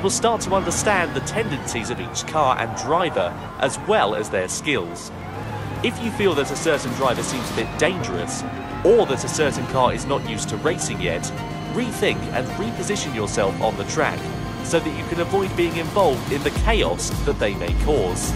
you will start to understand the tendencies of each car and driver, as well as their skills. If you feel that a certain driver seems a bit dangerous, or that a certain car is not used to racing yet, rethink and reposition yourself on the track so that you can avoid being involved in the chaos that they may cause.